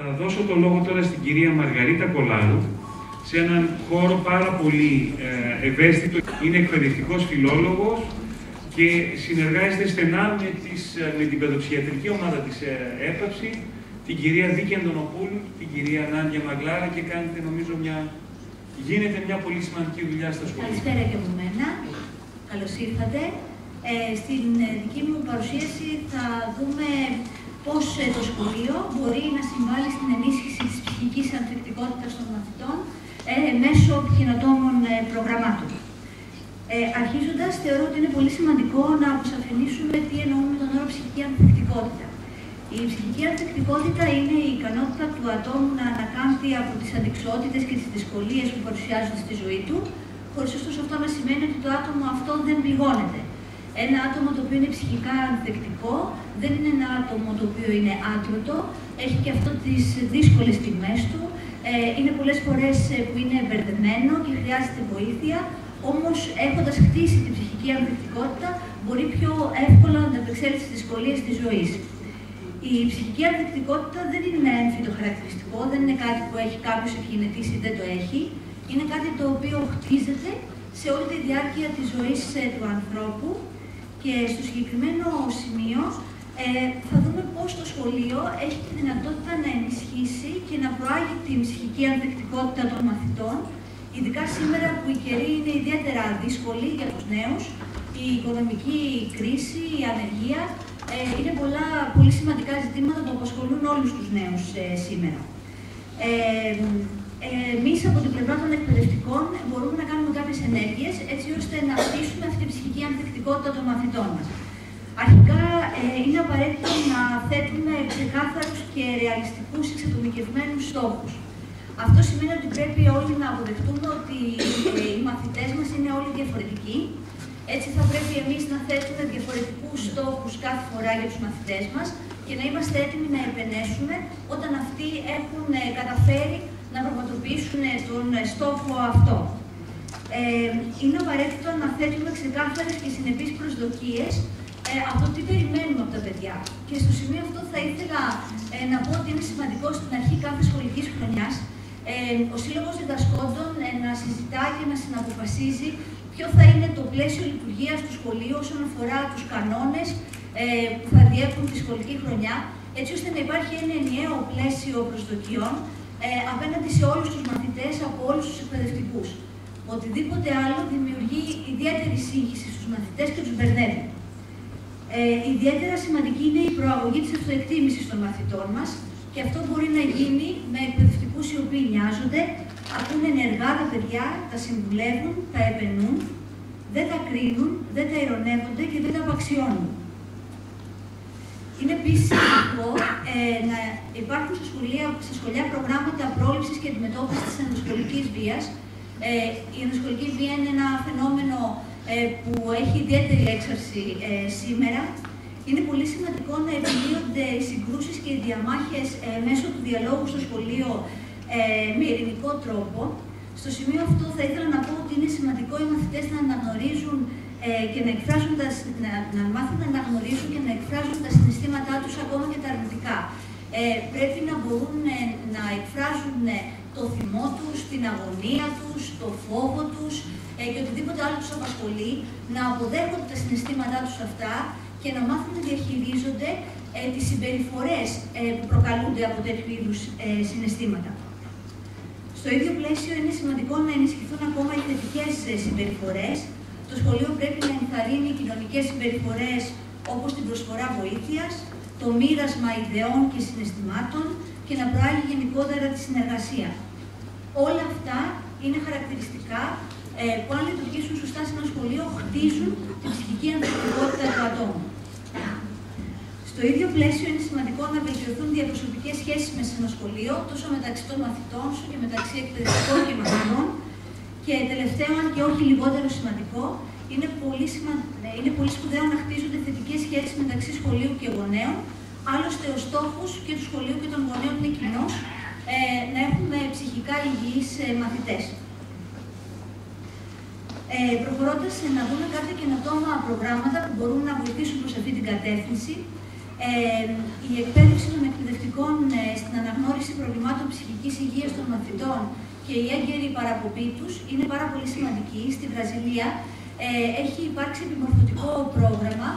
Θα δώσω το λόγο τώρα στην κυρία Μαργαρίτα Κολάρου, σε έναν χώρο πάρα πολύ ε, ευαίσθητο. Είναι εκπαιδευτικός φιλόλογος και συνεργάζεται στενά με, τις, ε, με την παιδοψυχιατρική ομάδα της ε, ΕΠΑψη, την κυρία Δίκη Αντωνοπούλου, την κυρία Νάντια Μαγκλάρα και κάνετε νομίζω μια... Γίνεται μια πολύ σημαντική δουλειά στα σχολεία. Καλησπέρα και από μένα. Καλώς ήρθατε. Ε, στην ε, δική μου παρουσίαση θα δούμε πώς ε, το σχολείο μπορεί να συμβάλλει στην ενίσχυση της ψυχικής ανθεκτικότητας των μαθητών ε, μέσω καινοτόμων ε, προγραμμάτων. Ε, Αρχίζοντας, θεωρώ ότι είναι πολύ σημαντικό να αποσαφηνίσουμε τι εννοούμε με τον όρο ψυχική ανθεκτικότητα. Η ψυχική ανθεκτικότητα είναι η ικανότητα του ατόμου να ανακάμπτει από τις αντικσότητες και τις δυσκολίες που παρουσιάζονται στη ζωή του, χωρίς ωστόσο αυτό να σημαίνει ότι το άτομο αυτό δεν πληγώνεται. Ένα άτομο το οποίο είναι ψυχικά ανθεκτικό δεν είναι ένα άτομο το οποίο είναι άτρωτο, έχει και αυτό τις δύσκολες στιγμές του, ε, είναι πολλές φορές ε, που είναι μπερδεμένο και χρειάζεται βοήθεια, όμως έχοντας χτίσει την ψυχική ανθεκτικότητα μπορεί πιο εύκολα να ανταπεξέλθει στις δυσκολίες της ζωής. Η ψυχική ανθεκτικότητα δεν είναι ένα έμφυτο χαρακτηριστικό, δεν είναι κάτι που έχει κάποιος ευγενετήσει ή δεν το έχει. Είναι κάτι το οποίο χτίζεται σε όλη τη διάρκεια της ζωής ε, του ανθρώπου και στο συγκεκριμένο σημείο ε, θα δούμε πώς το σχολείο έχει τη δυνατότητα να ενισχύσει και να προάγει την ψυχική ανθεκτικότητα των μαθητών, ειδικά σήμερα που η καιρή είναι ιδιαίτερα δύσκολη για τους νέους, η οικονομική κρίση, η ανεργία, ε, είναι πολλά πολύ σημαντικά ζητήματα που απασχολούν όλους τους νέους ε, σήμερα. Ε, Εμείς από την πλευρά των εκπαιδευτικών μπορούμε να κάνουμε κάποιες ενέργειες έτσι ώστε να αυξήσουμε αυτή την ψυχική ανθεκτικότητα των μαθητών μας. Αρχικά, ε, είναι απαραίτητο να θέτουμε ξεκάθαρους και ρεαλιστικούς εξατομικευμένους στόχους. Αυτό σημαίνει ότι πρέπει όλοι να αποδεχτούμε ότι ε, οι μαθητές μας είναι όλοι διαφορετικοί. Έτσι, θα πρέπει εμείς να θέτουμε διαφορετικούς στόχους κάθε φορά για τους μαθητές μας και να είμαστε έτοιμοι να επενέσουμε όταν αυτοί έχουν ε, καταφέρει να πραγματοποιήσουν τον στόχο αυτό. Ε, είναι απαραίτητο να θέτουμε ξεκάθαρες και συνεπείς προσδοκίες ε, από το τι περιμένουμε από τα παιδιά. Και στο σημείο αυτό θα ήθελα ε, να πω ότι είναι σημαντικό στην αρχή κάθε σχολικής χρονιάς ε, ο Σύλλογος Διδασκόντων ε, να συζητά και να συναποφασίζει ποιο θα είναι το πλαίσιο λειτουργίας του σχολείου όσον αφορά τους κανόνες ε, που θα διέπουν τη σχολική χρονιά, έτσι ώστε να υπάρχει ένα ενιαίο πλαίσιο προσδοκιών ε, απέναντι σε όλους τους μαθητές από όλους τους εκπαιδευτικούς. Οτιδήποτε άλλο δημιουργεί ιδιαίτερη σύγχυση στους μαθητές και τους μπερδεύει. Ε, ιδιαίτερα σημαντική είναι η προαγωγή της αυτοεκτίμησης των μαθητών μας και αυτό μπορεί να γίνει με εκπαιδευτικούς οι οποίοι νοιάζονται, ακούν ενεργά τα παιδιά, τα συμβουλεύουν, τα επενούν, δεν τα κρίνουν, δεν τα ειρωνεύονται και δεν τα απαξιώνουν. Είναι επίσης σημαντικό ε, να υπάρχουν στα σχολεία, στα σχολεία προγράμματα πρόληψης και αντιμετώπισης της ενδοσχολική βίας. Ε, η ενδοσχολική βία είναι ένα φαινόμενο ε, που έχει ιδιαίτερη έξαρση ε, σήμερα. Είναι πολύ σημαντικό να επιλύονται οι συγκρούσεις και οι διαμάχες ε, μέσω του διαλόγου στο σχολείο ε, με ειρηνικό τρόπο. Στο σημείο αυτό θα ήθελα να πω ότι είναι σημαντικό οι μαθητές να αναγνωρίζουν ε, και να, εκφράζουν τα, να, να μάθουν να αναγνωρίζουν και να εκφράζουν τα συναισθήματά τους ακόμα και τα αρνητικά. Ε, πρέπει να μπορούν ε, να εκφράζουν ε, το θυμό τους, την αγωνία τους, το φόβο τους ε, και οτιδήποτε άλλο τους απασχολεί, να αποδέχονται τα συναισθήματά τους αυτά και να μάθουν να διαχειρίζονται ε, τις συμπεριφορές που προκαλούνται από τέτοιου είδους συναισθήματα. Στο ίδιο πλαίσιο είναι σημαντικό να ενισχυθούν ακόμα οι θετικές συμπεριφορές, το σχολείο πρέπει να ενθαρρύνει κοινωνικές συμπεριφορές όπως την προσφορά βοήθειας, το μοίρασμα ιδεών και συναισθημάτων και να προάγει γενικότερα τη συνεργασία. Όλα αυτά είναι χαρακτηριστικά ε, που αν λειτουργήσουν σωστά σε ένα σχολείο χτίζουν την ψυχική ανθεκτικότητα του ατόμου. Στο ίδιο πλαίσιο είναι σημαντικό να βελτιωθούν διαπροσωπικές σχέσεις μέσα σε ένα σχολείο, τόσο μεταξύ των μαθητών σου και μεταξύ εκπαιδευτικών και μαθητών, και τελευταίο, αν και όχι λιγότερο σημαντικό, είναι πολύ, σημα... είναι πολύ σπουδαίο να χτίζονται θετικές σχέσεις μεταξύ σχολείου και γονέων. Άλλωστε, ο στόχος και του σχολείου και των γονέων είναι κοινός ε, να έχουμε ψυχικά υγιείς ε, μαθητές. Ε, Προχωρώντας να δούμε κάποια καινοτόμα προγράμματα που μπορούν να βοηθήσουν προς αυτή την κατεύθυνση, ε, η εκπαίδευση των εκπαιδευτικών ε, στην αναγνώριση ψυχικής υγείας των μαθητών και η έγκαιρη παραπομπή τους είναι πάρα πολύ σημαντική. Στη Βραζιλία ε, έχει υπάρξει επιμορφωτικό πρόγραμμα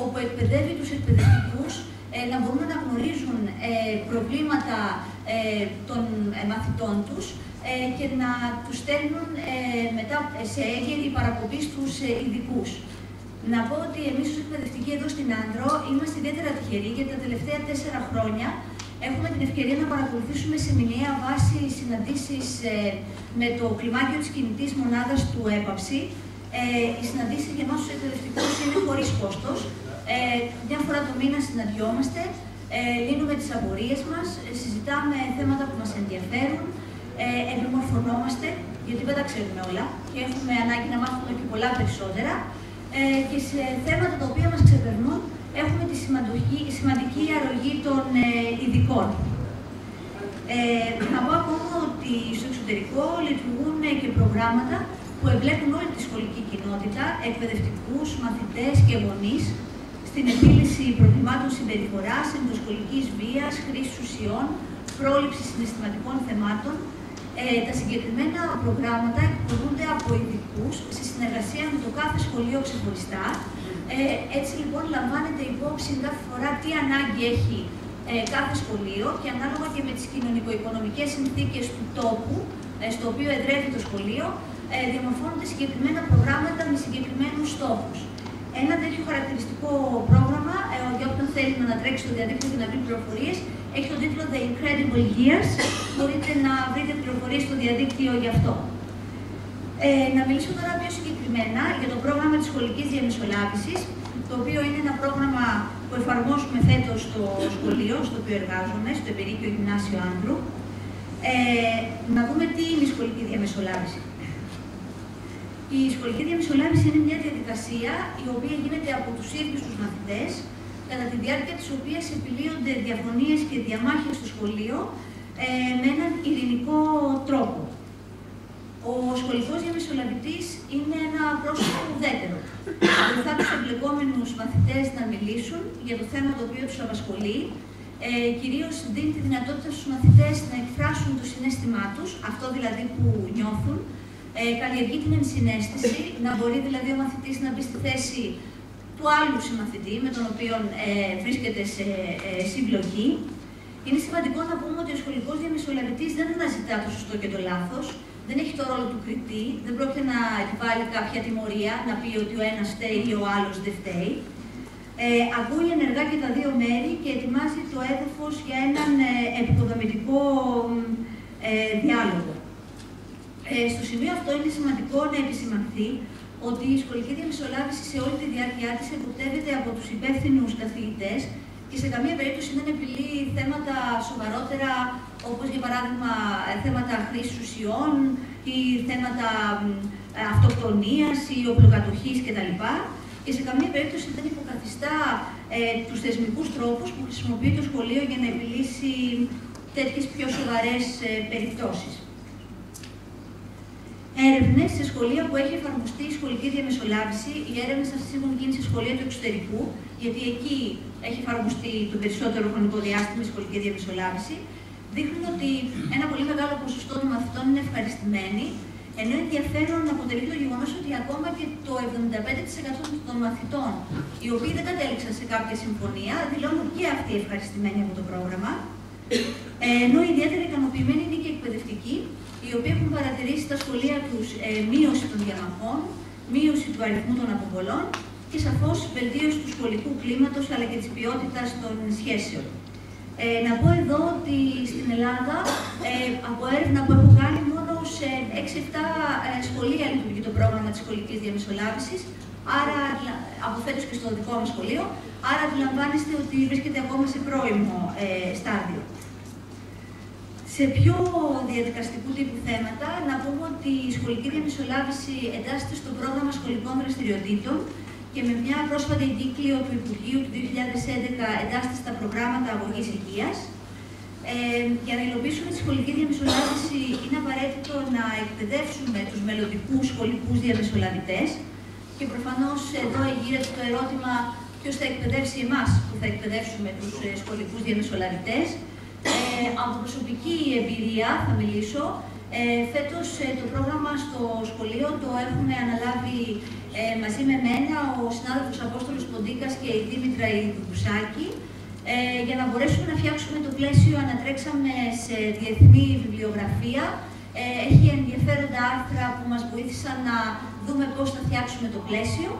όπου εκπαιδεύει τους εκπαιδευτικούς ε, να μπορούν να γνωρίζουν ε, προβλήματα ε, των μαθητών τους και να τους στέλνουν μετά σε έγκαιρη παραπομπή στους ειδικούς. Να πω ότι εμείς ως εκπαιδευτικοί εδώ στην Άνδρο είμαστε ιδιαίτερα τυχεροί γιατί τα τελευταία τέσσερα χρόνια έχουμε την ευκαιρία να παρακολουθήσουμε σε μηνιαία βάση συναντήσεις με το κλιμάκιο της κινητής μονάδας του ΕΠΑψη. Οι συναντήσεις για εμάς τους εκπαιδευτικούς είναι χωρίς κόστος. Ε, μια φορά το μήνα συναντιόμαστε, ε, λύνουμε τις απορίες μας, ε, συζητάμε θέματα που μας ενδιαφέρουν, ε, επιμορφωνόμαστε, γιατί δεν τα ξέρουμε όλα και έχουμε ανάγκη να μάθουμε και πολλά περισσότερα ε, και σε θέματα τα οποία μας ξεπερνούν έχουμε τη σημαντική, σημαντική αρρωγή των ε, ειδικών. Ε, να πω ακόμα ότι στο εξωτερικό λειτουργούν και προγράμματα που εμπλέκουν όλη τη σχολική κοινότητα, εκπαιδευτικούς, μαθητές και γονείς, στην επίλυση προβλημάτων συμπεριφοράς, ενδοσχολική βίας, χρήσης ουσιών, πρόληψης συναισθηματικών θεμάτων. Ε, τα συγκεκριμένα προγράμματα εκπονούνται από ειδικούς σε συνεργασία με το κάθε σχολείο ξεχωριστά. Ε, έτσι λοιπόν λαμβάνεται υπόψη κάθε φορά τι ανάγκη έχει ε, κάθε σχολείο και ανάλογα και με τις κοινωνικο-οικονομικές συνθήκες του τόπου ε, στο οποίο εδρεύει το σχολείο, ε, διαμορφώνονται συγκεκριμένα προγράμματα με συγκεκριμένους στόχους. Ένα τέτοιο χαρακτηριστικό πρόγραμμα, ε, για όποιον θέλει να ανατρέξει στο διαδίκτυο και να βρει πληροφορίες, έχει τον τίτλο The Incredible Years. Μπορείτε να βρείτε πληροφορίες στο διαδίκτυο γι' αυτό. Ε, να μιλήσω τώρα πιο συγκεκριμένα για το πρόγραμμα της σχολικής διαμεσολάβησης, το οποίο είναι ένα πρόγραμμα που εφαρμόσουμε φέτος στο σχολείο, στο οποίο εργάζομαι, στο Επερίκιο Γυμνάσιο Άνδρου. Ε, να δούμε τι είναι η σχολική διαμεσολάβηση. Η σχολική διαμεσολάβηση είναι μια διαδικασία η οποία γίνεται από τους ίδιους τους μαθητές, κατά τη διάρκεια της οποίας επιλύονται διαφωνίες και διαμάχες στο σχολείο ε, με έναν ειρηνικό τρόπο. Ο σχολικός διαμεσολαβητής είναι ένα πρόσωπο ουδέτερο. Βοηθά τους εμπλεκόμενους μαθητές να μιλήσουν για το θέμα το οποίο τους απασχολεί, ε, κυρίως δίνει τη δυνατότητα στους μαθητές να εκφράσουν το συνέστημά τους, αυτό δηλαδή που νιώθουν, ε, καλλιεργεί την ενσυναίσθηση, να μπορεί δηλαδή ο μαθητής να μπει στη θέση του άλλου συμμαθητή με τον οποίο ε, βρίσκεται σε ε, συμπλοκή. Είναι σημαντικό να πούμε ότι ο σχολικός διαμεσολαβητής δεν αναζητά το σωστό και το λάθος, δεν έχει το ρόλο του κριτή, δεν πρόκειται να επιβάλλει κάποια τιμωρία, να πει ότι ο ένας φταίει ή ο άλλος δεν φταίει. Ε, ακούει ενεργά και τα δύο μέρη και ετοιμάζει το έδαφος για έναν ε, επικοδομητικό ε, διάλογο. Ε, στο σημείο αυτό είναι σημαντικό να επισημανθεί ότι η σχολική διαμεσολάβηση σε όλη τη διάρκεια της εποπτεύεται από τους υπεύθυνους καθηγητές και σε καμία περίπτωση δεν επιλύει θέματα σοβαρότερα, όπως για παράδειγμα θέματα χρήσης ουσιών ή θέματα αυτοκτονίας ή οπλοκατοχής κτλ. Και σε καμία περίπτωση δεν υποκαθιστά ε, τους θεσμικούς τρόπους που χρησιμοποιεί το σχολείο για να επιλύσει τέτοιες πιο σοβαρές ε, περιπτώσεις έρευνες σε σχολεία που έχει εφαρμοστεί η σχολική διαμεσολάβηση. Οι έρευνε αυτέ έχουν γίνει σε σχολεία του εξωτερικού, γιατί εκεί έχει εφαρμοστεί το περισσότερο χρονικό διάστημα η σχολική διαμεσολάβηση. Δείχνουν ότι ένα πολύ μεγάλο ποσοστό των μαθητών είναι ευχαριστημένοι, ενώ ενδιαφέρον αποτελεί το γεγονός ότι ακόμα και το 75% των μαθητών, οι οποίοι δεν κατέληξαν σε κάποια συμφωνία, δηλώνουν και αυτοί ευχαριστημένοι από το πρόγραμμα. Ενώ ιδιαίτερα ικανοποιημένοι είναι και εκπαιδευτικοί, οι οποίοι έχουν παρατηρήσει στα σχολεία τους ε, μείωση των διαμαχών, μείωση του αριθμού των αποβολών και σαφώς βελτίωση του σχολικού κλίματος αλλά και της ποιότητας των σχέσεων. Ε, να πω εδώ ότι στην Ελλάδα, ε, από έρευνα που έχω κάνει, μόνο σε 6-7 ε, σχολεία λειτουργεί το πρόγραμμα της σχολικής διαμεσολάβησης, άρα από φέτος και στο δικό μας σχολείο, άρα αντιλαμβάνεστε ότι βρίσκεται ακόμα σε πρώιμο ε, στάδιο. Σε πιο διαδικαστικού τύπου θέματα, να πούμε ότι η σχολική διαμεσολάβηση εντάσσεται στο πρόγραμμα σχολικών δραστηριοτήτων και με μια πρόσφατη εγκύκλιο του Υπουργείου του 2011 εντάσσεται στα προγράμματα αγωγής υγεία. Ε, για να υλοποιήσουμε τη σχολική διαμεσολάβηση, είναι απαραίτητο να εκπαιδεύσουμε τους μελλοντικούς σχολικούς διαμεσολαβητές. Και προφανώς εδώ εγείρεται το ερώτημα ποιος θα εκπαιδεύσει εμάς που θα εκπαιδεύσουμε τους ε, σχολικούς διαμεσολαβητές. Ε, Ε, από προσωπική εμπειρία θα μιλήσω. Ε, φέτος ε, το πρόγραμμα στο σχολείο το έχουμε αναλάβει ε, μαζί με μένα ο συνάδελφος Απόστολος Ποντίκας και η Δήμητρα Ιδουγουσάκη ε, για να μπορέσουμε να φτιάξουμε το πλαίσιο ανατρέξαμε σε διεθνή βιβλιογραφία. Ε, έχει ενδιαφέροντα άρθρα που μας βοήθησαν να δούμε πώς θα φτιάξουμε το πλαίσιο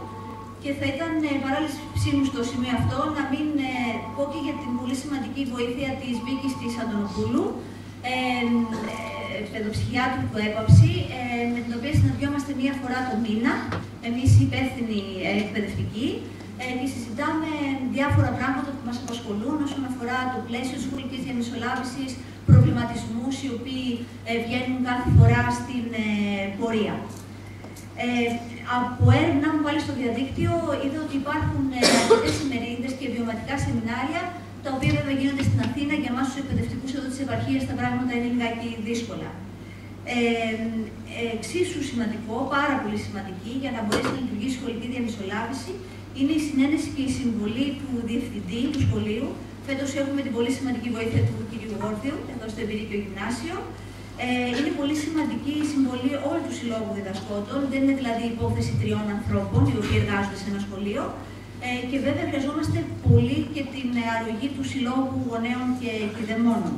και θα ήταν ε, παράλυση μου στο σημείο αυτό να μην ε, πω και για την πολύ σημαντική βοήθεια της Βίκης της Αντωνοπούλου, ε, ε, παιδοψυχιάτρου που έπαψη, ε, με την οποία συναντιόμαστε μία φορά το μήνα, εμείς οι υπεύθυνοι ε, εκπαιδευτικοί, ε, και συζητάμε διάφορα πράγματα που μας απασχολούν όσον αφορά το πλαίσιο της σχολικής διαμεσολάβησης, προβληματισμούς οι οποίοι ε, βγαίνουν κάθε φορά στην ε, πορεία. Ε, από έρευνα μου πάλι στο διαδίκτυο είδα ότι υπάρχουν ε, αρκετές ημερίδες και βιωματικά σεμινάρια, τα οποία βέβαια γίνονται στην Αθήνα για εμάς τους εκπαιδευτικούς εδώ της επαρχίας τα πράγματα είναι λιγάκι δύσκολα. Ε, εξίσου σημαντικό, πάρα πολύ σημαντική, για να μπορέσει να λειτουργήσει η σχολική διαμεσολάβηση, είναι η συναίνεση και η συμβολή του διευθυντή του σχολείου. Φέτος έχουμε την πολύ σημαντική βοήθεια του κ. Γόρδιου, εδώ στο Εμπειρίκειο Γυμνάσιο. Ε, είναι πολύ σημαντική η συμβολή όλου του συλλόγου διδασκόντων. Δεν είναι δηλαδή υπόθεση τριών ανθρώπων οι οποίοι εργάζονται σε ένα σχολείο. Ε, και βέβαια χρειαζόμαστε πολύ και την αρωγή του Συλλόγου Γονέων και Κηδεμόνων.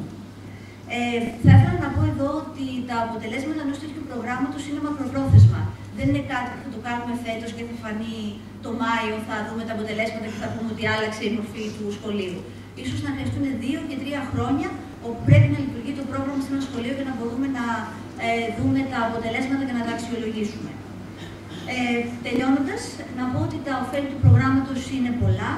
Ε, θα ήθελα να πω εδώ ότι τα αποτελέσματα ενός τέτοιου προγράμματος είναι μακροπρόθεσμα. Δεν είναι κάτι που θα το κάνουμε φέτος και θα φανεί το Μάιο, θα δούμε τα αποτελέσματα και θα πούμε ότι άλλαξε η μορφή του σχολείου. Ίσως να χρειαστούν δύο και τρία χρόνια όπου πρέπει να λειτουργεί το πρόγραμμα σε ένα σχολείο για να μπορούμε να ε, δούμε τα αποτελέσματα και να τα αξιολογήσουμε. Ε, Τελειώνοντας, να πω ότι τα ωφέλη του προγράμματος είναι πολλά.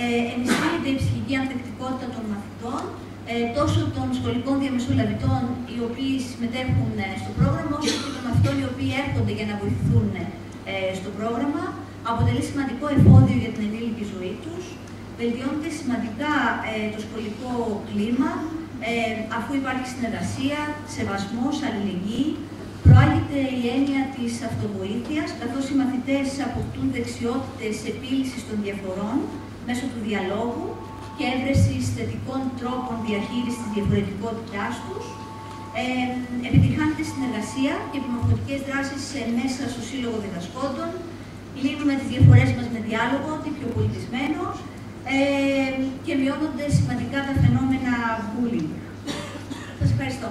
Ε, ενισχύεται η ψυχική ανθεκτικότητα των μαθητών, ε, τόσο των σχολικών διαμεσολαβητών οι οποίοι συμμετέχουν ε, στο πρόγραμμα, όσο και των μαθητών οι οποίοι έρχονται για να βοηθούν ε, στο πρόγραμμα. Αποτελεί σημαντικό εφόδιο για την ενήλικη ζωή τους. Βελτιώνεται σημαντικά ε, το σχολικό κλίμα, ε, αφού υπάρχει συνεργασία, σεβασμός, αλληλεγγύη, προάγεται η έννοια της αυτοβοήθειας, καθώς οι μαθητές αποκτούν δεξιότητες επίλυσης των διαφορών μέσω του διαλόγου και έβρεσης θετικών τρόπων διαχείρισης της διαφορετικότητάς τους. Ε, επιτυχάνεται συνεργασία και επιμορφωτικές δράσεις μέσα στο Σύλλογο Διδασκόντων. Λύνουμε τις διαφορές μας με διάλογο, τι πιο πολιτισμένος ε, και μειώνονται σημαντικά τα φαινόμενα bullying. Σας ευχαριστώ.